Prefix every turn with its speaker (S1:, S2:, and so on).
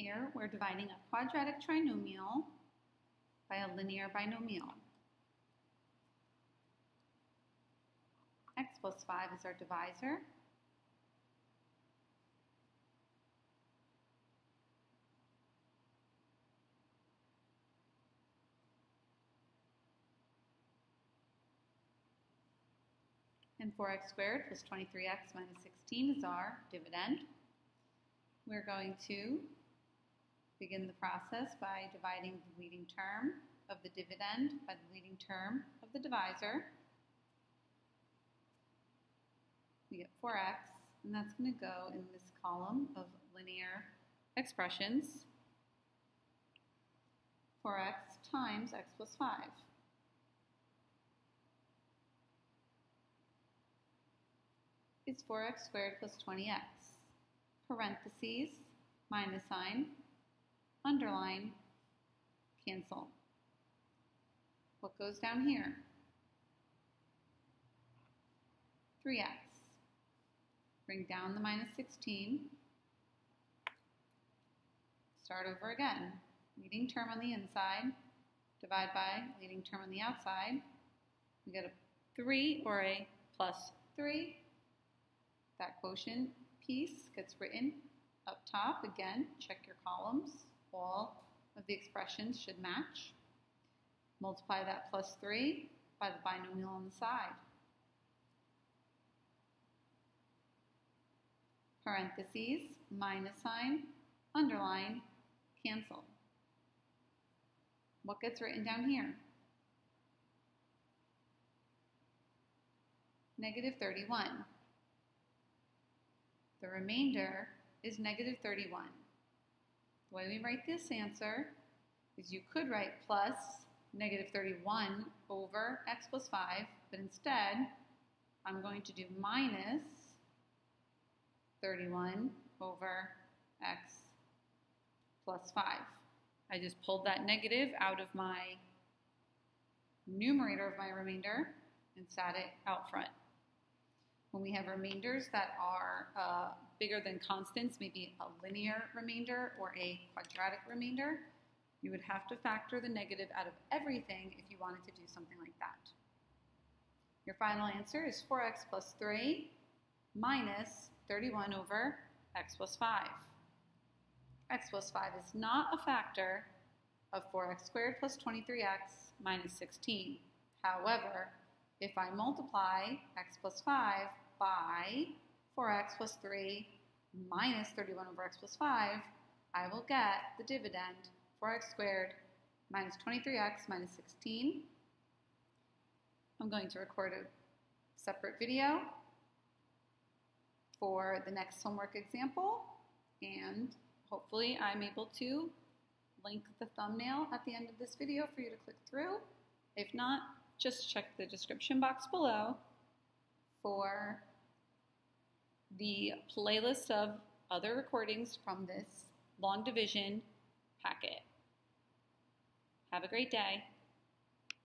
S1: Here, we're dividing a quadratic trinomial by a linear binomial. x plus 5 is our divisor. And 4x squared plus 23x minus 16 is our dividend. We're going to begin the process by dividing the leading term of the dividend by the leading term of the divisor. We get 4x, and that's going to go in this column of linear expressions. 4x times x plus 5. is 4x squared plus 20x. Parentheses, minus sign, underline, cancel. What goes down here? 3x. Bring down the minus 16. Start over again. Leading term on the inside, divide by leading term on the outside. We get a 3 or a plus 3. That quotient piece gets written up top. Again, check your columns all of the expressions should match. Multiply that plus 3 by the binomial on the side. Parentheses, minus sign, underline, cancel. What gets written down here? Negative 31. The remainder is negative 31. The way we write this answer is you could write plus negative 31 over x plus 5, but instead I'm going to do minus 31 over x plus 5. I just pulled that negative out of my numerator of my remainder and sat it out front. When we have remainders that are uh, bigger than constants, maybe a linear remainder or a quadratic remainder, you would have to factor the negative out of everything if you wanted to do something like that. Your final answer is 4x plus 3 minus 31 over x plus 5. x plus 5 is not a factor of 4x squared plus 23x minus 16. However, if I multiply x plus 5 by 4x plus 3 minus 31 over x plus 5, I will get the dividend 4x squared minus 23x minus 16. I'm going to record a separate video for the next homework example and hopefully I'm able to link the thumbnail at the end of this video for you to click through. If not, just check the description box below for the playlist of other recordings from this long division packet. Have a great day.